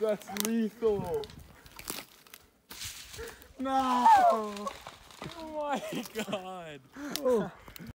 That's lethal. No! Oh my god. Oh.